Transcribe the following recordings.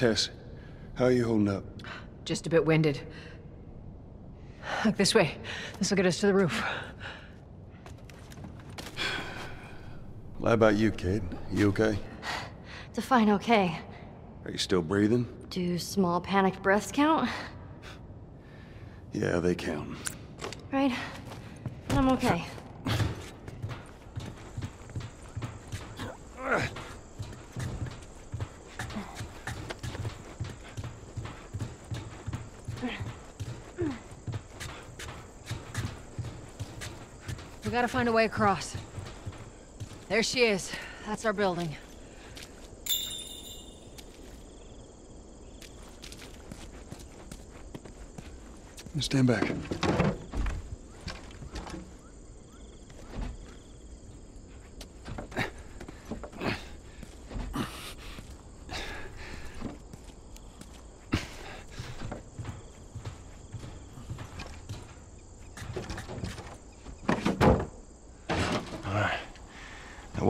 Tess, how are you holding up? Just a bit winded. Look this way. This will get us to the roof. How about you, kid? You okay? Define okay. Are you still breathing? Do small panicked breaths count? Yeah, they count. Right? I'm okay. We gotta find a way across. There she is. That's our building. Stand back.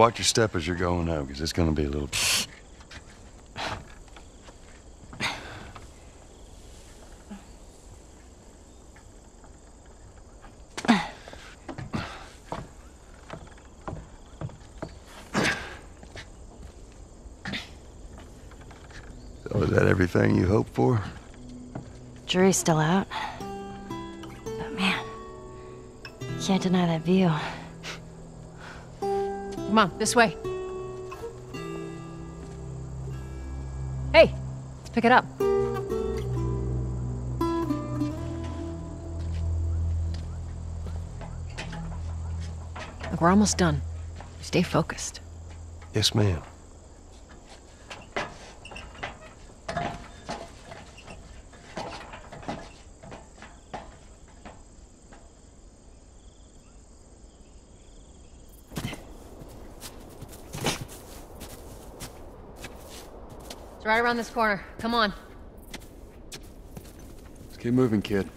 Watch your step as you're going out, because it's going to be a little... So is that everything you hoped for? Jury's still out. But man, can't deny that view. Come on, this way. Hey, let's pick it up. Look, we're almost done. Stay focused. Yes, ma'am. It's right around this corner. Come on. Let's keep moving, kid.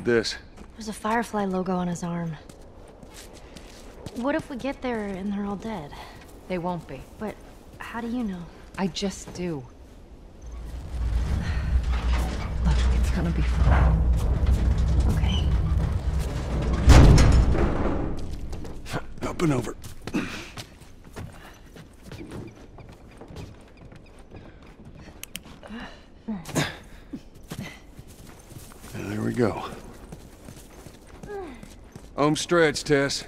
At this. There's a Firefly logo on his arm. What if we get there and they're all dead? They won't be. But how do you know? I just do. Look, it's gonna be fine. Okay. Up and over. There we go. Home stretch, Tess.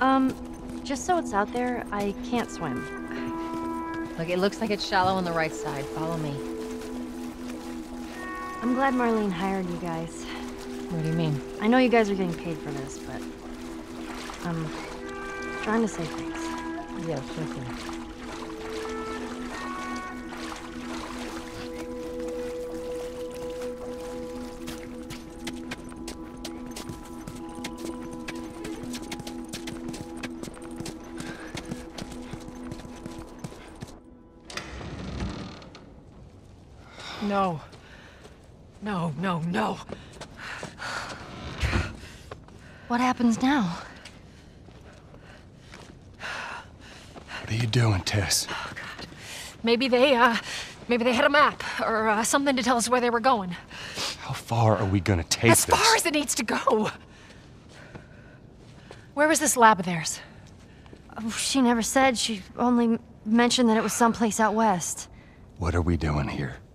Um, just so it's out there, I can't swim. Look, it looks like it's shallow on the right side. Follow me. I'm glad Marlene hired you guys. What do you mean? I know you guys are getting paid for this, but I'm trying to say thanks. Yeah, sure thing. No. No, no, no. What happens now? What are you doing, Tess? Oh, God. Maybe they, uh, maybe they had a map or uh, something to tell us where they were going. How far are we gonna take As this? far as it needs to go. Where was this lab of theirs? Oh, she never said. She only mentioned that it was someplace out west. What are we doing here?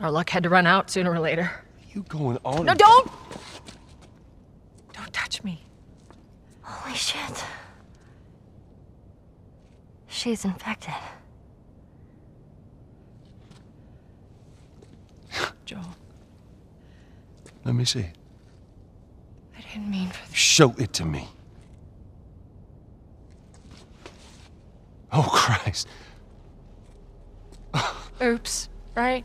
Our luck had to run out sooner or later. You going on? No, don't! Don't touch me. Holy shit. She's infected. Joel, Let me see. I didn't mean for this. Show it to me. Oh, Christ. Oops, right?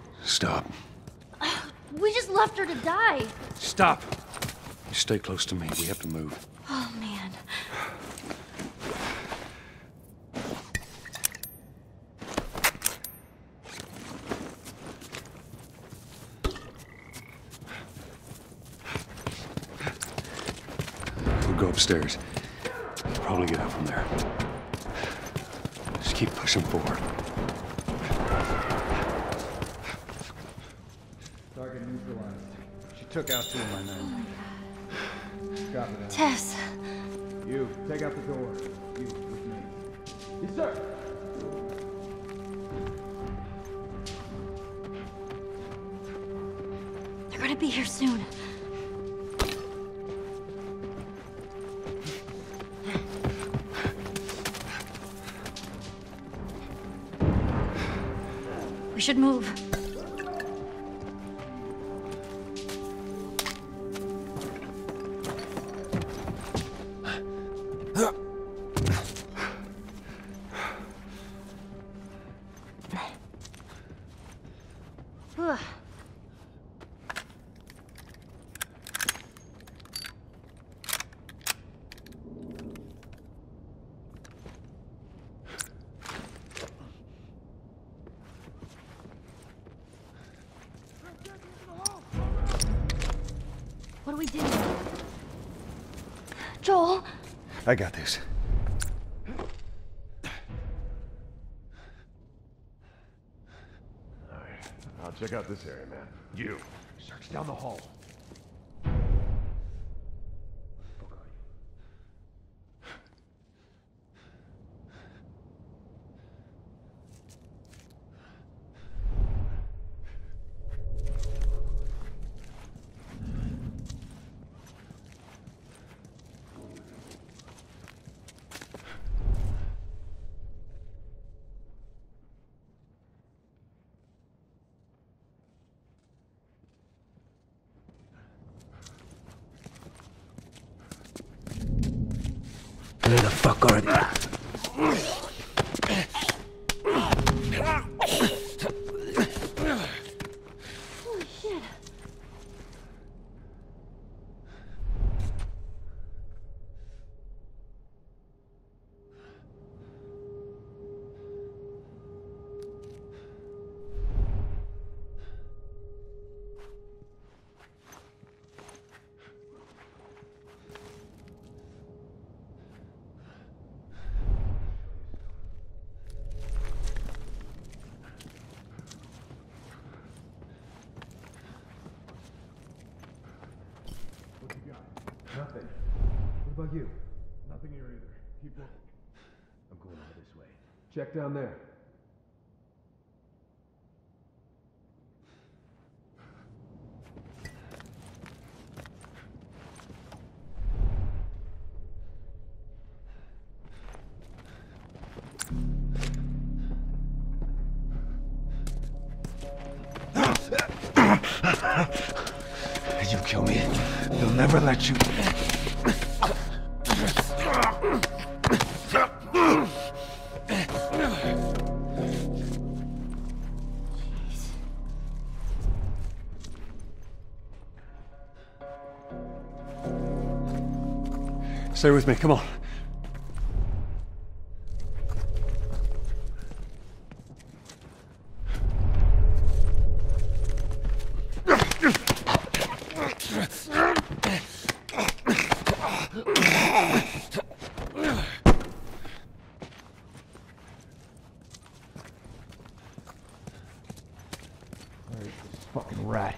Stop. We just left her to die. Stop. You stay close to me. We have to move. Oh man. We'll go upstairs. We'll Probably get out from there. Just keep pushing forward. Took out two of my men. That. Tess. You, take out the door. You, with me. Yes, sir. They're gonna be here soon. We should move. Joel? I got this. Alright, I'll check out this area, man. You, search down the hall. Where the fuck are they? Nothing. What about you? Nothing here either. Keep looking. I'm going over this way. Check down there. You kill me. They'll never let you. Stay with me, come on. Fucking rat.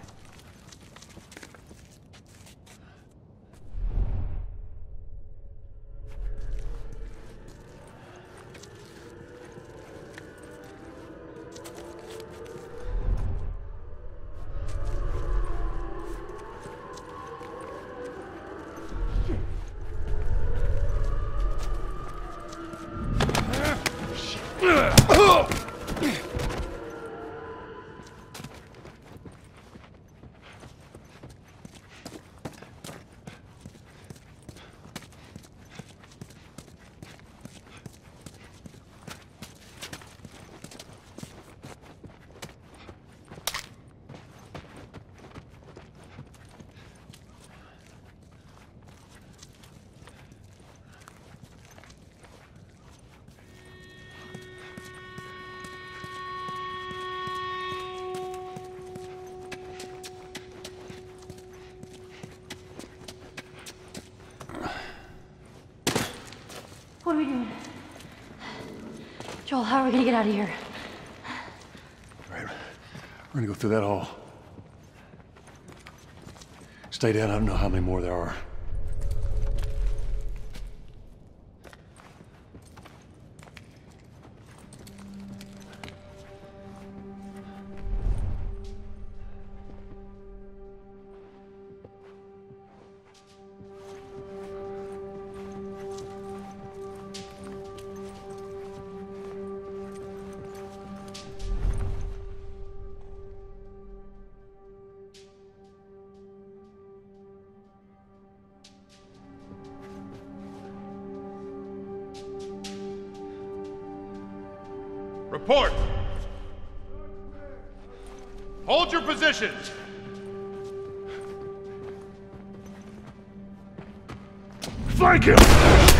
What are we doing? Joel, how are we gonna get out of here? All right, we're gonna go through that hall. Stay down, I don't know how many more there are. Report! Hold your positions! Flank him!